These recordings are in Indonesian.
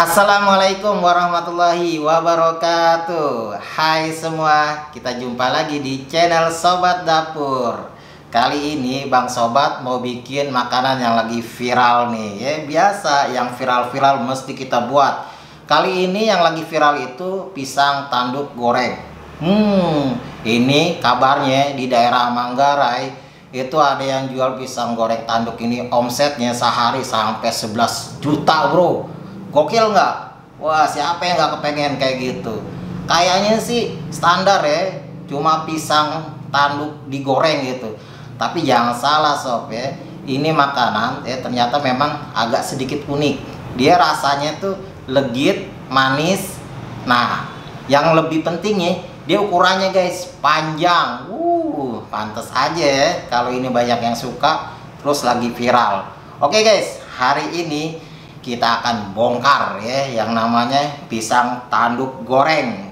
Assalamualaikum warahmatullahi wabarakatuh. Hai semua Kita jumpa lagi di channel Sobat Dapur. Kali ini Bang Sobat mau bikin makanan yang lagi viral nih ya. Biasa yang viral-viral mesti kita buat. Kali ini yang lagi viral itu pisang tanduk goreng. Hmm ini kabarnya di daerah Manggarai itu ada yang jual pisang goreng tanduk ini omsetnya sehari sampai 11 juta bro Gokil nggak? Wah siapa yang nggak kepengen kayak gitu? Kayaknya sih standar ya, cuma pisang tanduk digoreng gitu. Tapi jangan salah sob ya, ini makanan ya ternyata memang agak sedikit unik. Dia rasanya tuh legit, manis. Nah, yang lebih pentingnya dia ukurannya guys panjang. Uh, pantas aja ya kalau ini banyak yang suka terus lagi viral. Oke guys, hari ini kita akan bongkar ya yang namanya pisang tanduk goreng.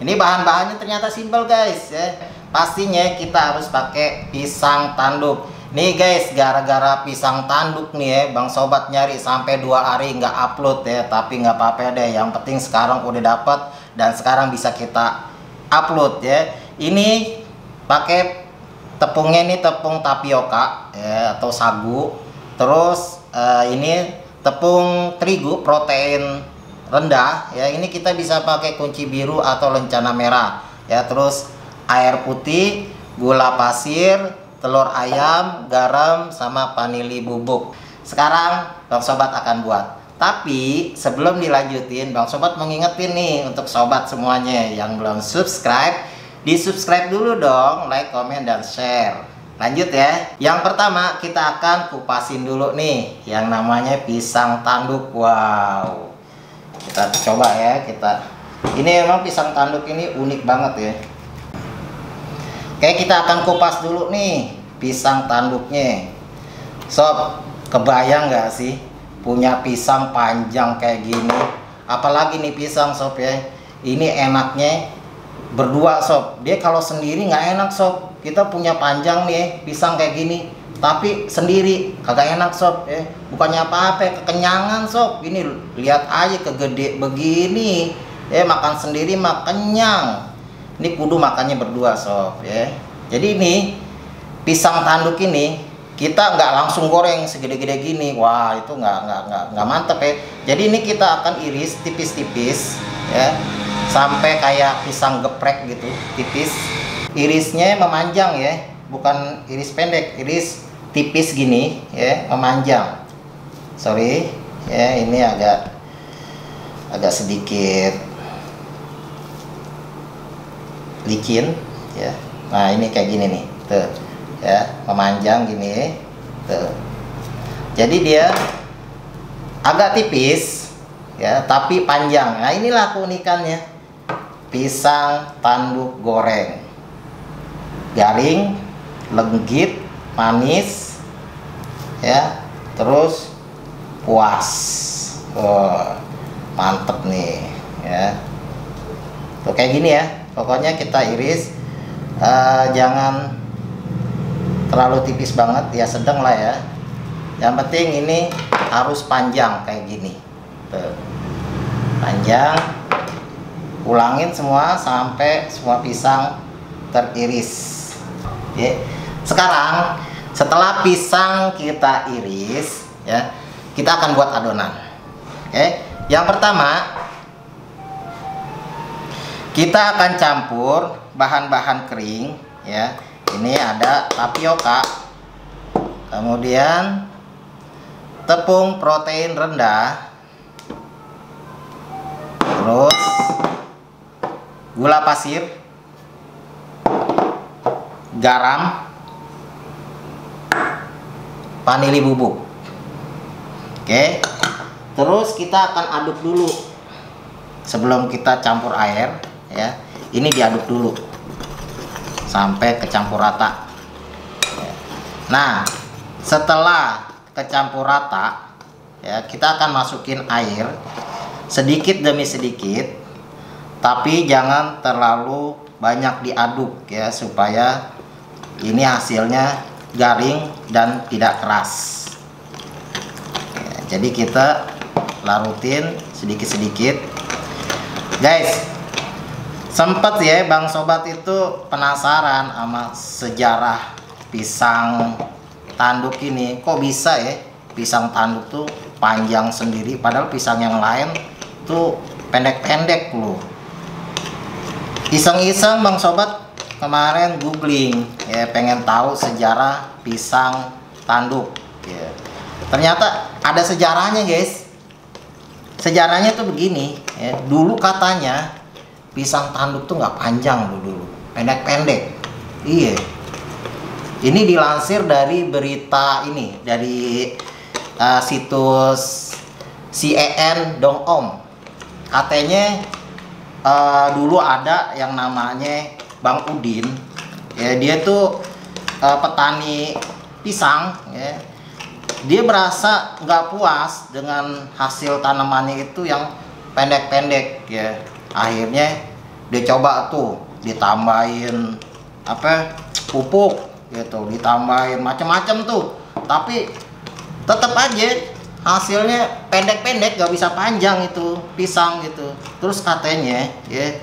Ini bahan-bahannya ternyata simpel guys ya. Pastinya kita harus pakai pisang tanduk. Nih guys gara-gara pisang tanduk nih ya bang sobat nyari sampai dua hari nggak upload ya tapi nggak apa-apa deh. Yang penting sekarang udah dapet dan sekarang bisa kita upload ya. Ini pakai tepungnya ini tepung tapioka ya atau sagu. Terus uh, ini tepung terigu protein rendah ya ini kita bisa pakai kunci biru atau lencana merah ya terus air putih gula pasir telur ayam garam sama vanili bubuk. Sekarang bang sobat akan buat. Tapi sebelum dilanjutin bang sobat mengingetin nih untuk sobat semuanya yang belum subscribe di subscribe dulu dong like comment dan share Lanjut ya. Yang pertama kita akan kupasin dulu nih yang namanya pisang tanduk. Wow. Kita coba ya, kita. Ini emang pisang tanduk ini unik banget ya. Oke, kita akan kupas dulu nih pisang tanduknya. Sob, kebayang nggak sih punya pisang panjang kayak gini? Apalagi nih pisang sob ya. Ini enaknya berdua sob. Dia kalau sendiri nggak enak sob kita punya panjang nih pisang kayak gini. Tapi sendiri kagak enak sob eh. Bukannya apa-apa kekenyangan sob. Ini lihat aja kegede begini. Eh makan sendiri mah kenyang. Ini kudu makannya berdua sob ya jadi ini pisang tanduk ini kita nggak langsung goreng segede-gede gini. Wah itu nggak nggak nggak nggak mantep ya jadi ini kita akan iris tipis-tipis ya. Sampai kayak pisang geprek gitu tipis irisnya memanjang ya bukan iris pendek iris tipis gini ya memanjang. Sorry ya ini agak agak sedikit licin ya. Nah ini kayak gini nih tuh ya memanjang gini tuh. Jadi dia agak tipis ya tapi panjang. Nah inilah keunikannya. Pisang tanduk goreng garing lenggit manis ya terus puas. Oh, mantep nih ya. Tuh kayak gini ya pokoknya kita iris. Uh, jangan terlalu tipis banget ya sedang lah ya. Yang penting ini harus panjang kayak gini. Tuh. Panjang. Ulangin semua sampai semua pisang teriris Oke. Sekarang setelah pisang kita iris ya, kita akan buat adonan. Oke. Yang pertama kita akan campur bahan-bahan kering ya. Ini ada tapioka. Kemudian tepung protein rendah. Terus gula pasir garam, vanili bubuk. Oke. Terus kita akan aduk dulu. Sebelum kita campur air, ya. Ini diaduk dulu. Sampai kecampur rata. Nah, setelah kecampur rata, ya, kita akan masukin air sedikit demi sedikit. Tapi jangan terlalu banyak diaduk ya supaya ini hasilnya garing dan tidak keras. Jadi kita larutin sedikit-sedikit. Guys sempet ya bang sobat itu penasaran sama sejarah pisang tanduk ini. Kok bisa ya pisang tanduk tuh panjang sendiri padahal pisang yang lain tuh pendek-pendek loh. Iseng-iseng bang sobat kemarin googling ya pengen tahu sejarah pisang tanduk ya. ternyata ada sejarahnya guys. Sejarahnya tuh begini ya. Dulu katanya pisang tanduk tuh nggak panjang dulu pendek-pendek. Iya. Ini dilansir dari berita ini dari uh, situs CEN Dong Om. Katanya uh, dulu ada yang namanya Bang Udin. Ya dia tuh uh, petani pisang ya. Dia merasa nggak puas dengan hasil tanamannya itu yang pendek-pendek ya. Akhirnya dia coba tuh ditambahin apa pupuk gitu. Ditambahin macam-macam tuh. Tapi tetap aja hasilnya pendek-pendek gak bisa panjang itu pisang gitu. Terus katanya ya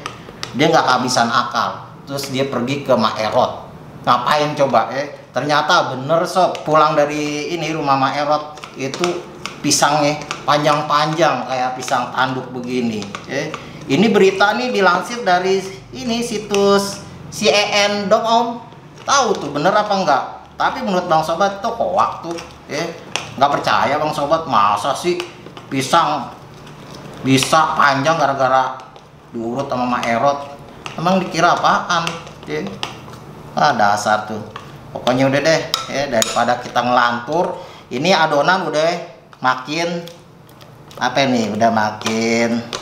dia nggak kehabisan akal terus dia pergi ke Maerot ngapain coba ya ternyata bener sob pulang dari ini rumah Maerot itu pisangnya panjang-panjang kayak pisang tanduk begini ya ini berita nih dilansir dari ini situs CEN. Tahu tuh bener apa enggak? Tapi menurut Bang Sobat itu kok waktu ya. Nggak percaya Bang Sobat masa sih pisang bisa panjang gara-gara diurut sama Mak Erot. Emang dikira apaan? Ya. Ah dasar tuh. Pokoknya udah deh ya daripada kita ngelantur. Ini adonan udah makin apa nih? Udah makin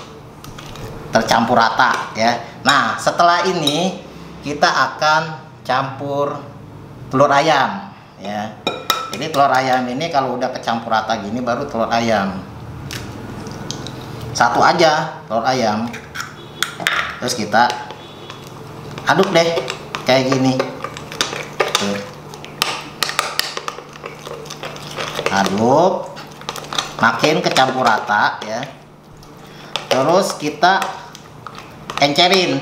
tercampur rata ya nah setelah ini kita akan campur telur ayam ya ini telur ayam ini kalau udah kecampur rata gini baru telur ayam satu aja telur ayam terus kita aduk deh kayak gini. Aduk makin kecampur rata ya. Terus kita encerin.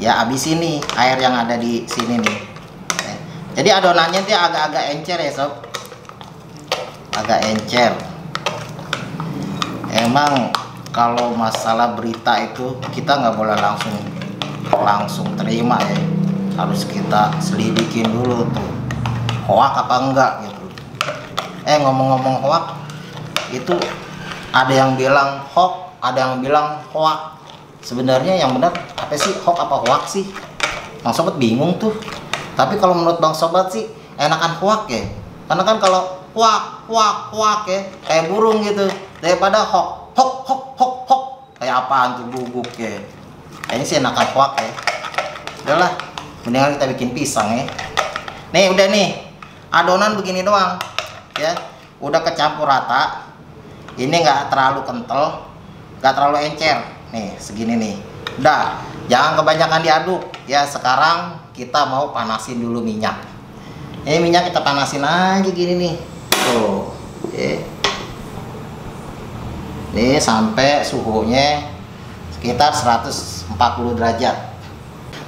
Ya habis ini air yang ada di sini nih. Jadi adonannya dia agak-agak encer ya sob. Agak encer. Emang kalau masalah berita itu kita nggak boleh langsung langsung terima ya. Harus kita selidikin dulu tuh. Hoak apa enggak gitu. Eh ngomong-ngomong hoak itu ada yang bilang hoax ada yang bilang hoak. Sebenarnya yang benar apa sih? Hoax apa hoax sih? Bang sobat bingung tuh. Tapi kalau menurut bang sobat sih enakan hoax ya. Karena kan kalau hoax hoax hoax ya kayak burung gitu. Daripada hoax hoax hoax hoax hoax kayak apaan tuh bubuk ya kayaknya sih enakan hoax ya. Udahlah mendingan kita bikin pisang ya. Nih udah nih. Adonan begini doang ya. Udah kecampur rata. Ini nggak terlalu kental nggak terlalu encer. Nih segini nih. Udah jangan kebanyakan diaduk. Ya sekarang kita mau panasin dulu minyak. Ini minyak kita panasin aja gini nih. Tuh ini sampai suhunya sekitar 140 derajat.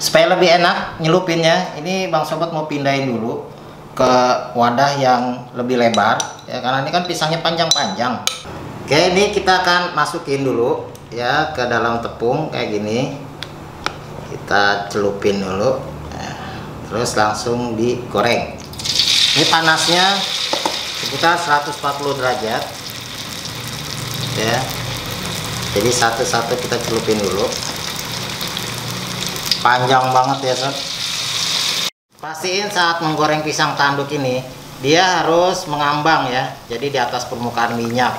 Supaya lebih enak nyelupinnya ini bang sobat mau pindahin dulu ke wadah yang lebih lebar ya karena ini kan pisangnya panjang-panjang. Oke ini kita akan masukin dulu ya ke dalam tepung kayak gini. Kita celupin dulu nah, terus langsung digoreng. Ini panasnya sekitar 140 derajat ya jadi satu-satu kita celupin dulu panjang banget ya sob pastiin saat menggoreng pisang tanduk ini dia harus mengambang ya jadi di atas permukaan minyak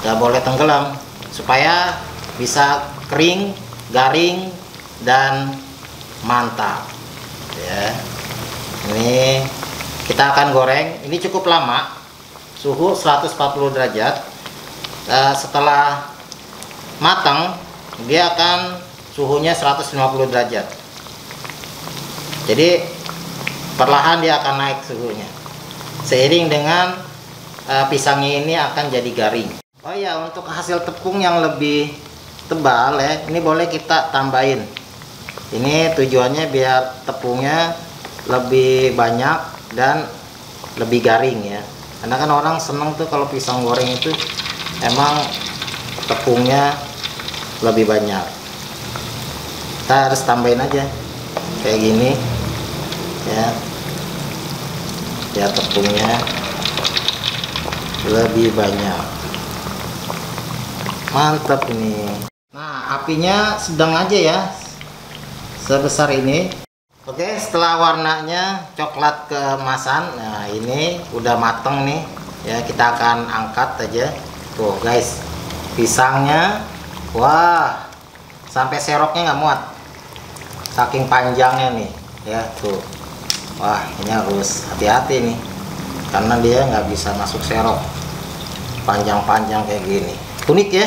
gak boleh tenggelam supaya bisa kering, garing dan mantap. Ya. Ini kita akan goreng. Ini cukup lama. Suhu 140 derajat. Uh, setelah matang, dia akan suhunya 150 derajat. Jadi perlahan dia akan naik suhunya. Seiring dengan uh, pisangnya ini akan jadi garing. oh ya untuk hasil tepung yang lebih tebal ya ini boleh kita tambahin ini tujuannya biar tepungnya lebih banyak dan lebih garing ya karena kan orang seneng tuh kalau pisang goreng itu emang tepungnya lebih banyak. Kita harus tambahin aja kayak gini ya. Ya tepungnya lebih banyak. Mantap ini. Nah apinya sedang aja ya sebesar ini. Oke setelah warnanya coklat keemasan nah ini udah mateng nih. Ya kita akan angkat aja. Tuh guys pisangnya wah sampai seroknya nggak muat. Saking panjangnya nih ya tuh. Wah ini harus hati-hati nih karena dia nggak bisa masuk serok. Panjang-panjang kayak gini. Unik ya?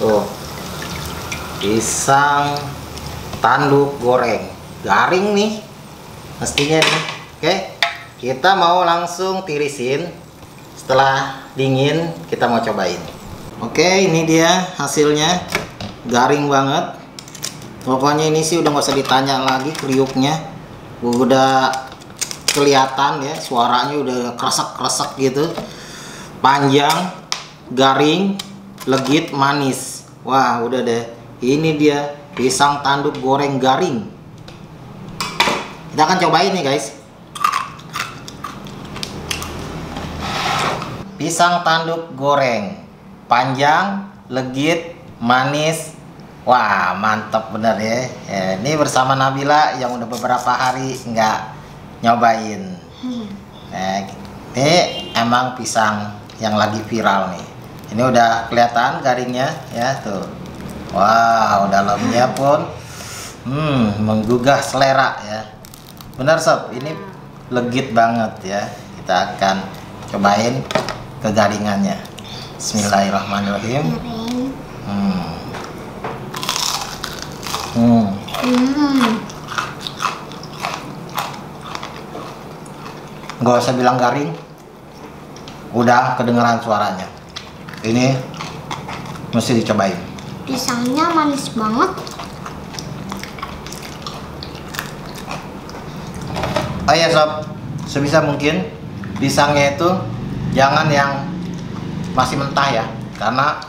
Tuh. Pisang tanduk goreng. Garing nih mestinya nih. Oke kita mau langsung tirisin. Setelah dingin kita mau cobain oke ini dia hasilnya. Garing banget. Pokoknya ini sih udah nggak usah ditanya lagi kriuknya. Udah kelihatan ya suaranya udah kresek-kresek gitu. Panjang garing legit manis. Wah udah deh. Ini dia pisang tanduk goreng garing. Kita akan cobain nih guys. Pisang tanduk goreng panjang legit manis. Wah mantap bener ya. ya Ini bersama Nabila yang udah beberapa hari nggak nyobain. Hmm. Nah, ini emang pisang yang lagi viral nih. Ini udah kelihatan garingnya ya tuh. Wow dalamnya pun hmm, menggugah selera ya. Bener sob ini legit banget ya. Kita akan cobain kegaringannya Bismillahirrahmanirrahim hmm. Hmm. Hmm. Gak usah bilang garing. Udah kedengeran suaranya. Ini mesti dicobain. Pisangnya manis banget. Oh iya sob, sebisa mungkin pisangnya itu jangan yang masih mentah ya, karena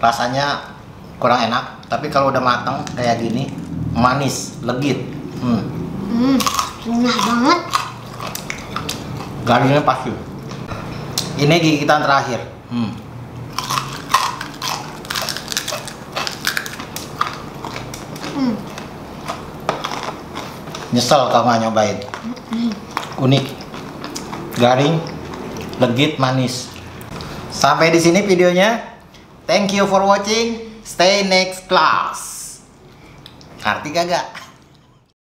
rasanya kurang enak. Tapi kalau udah matang kayak gini manis legit. Hmm. Hmm enak banget. Garingnya pasti ini gigitan terakhir. Hmm. Hmm. nyesel kalau nggak nyobain. Hmm. unik. Garing legit manis sampai di sini videonya thank you for watching Stay next class. Arti kagak?